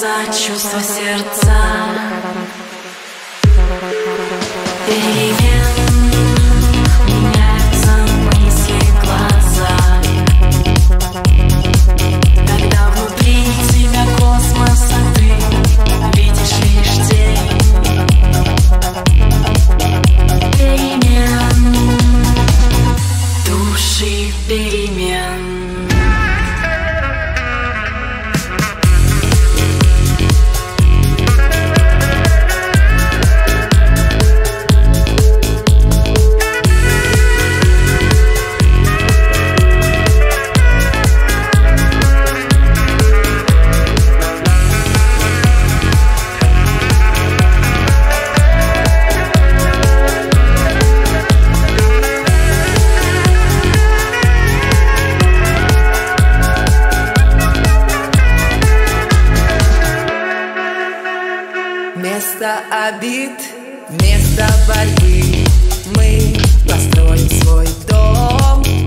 чувства сердца. Перемен меняются Вместо обид, вместо борьбы Мы построим свой дом.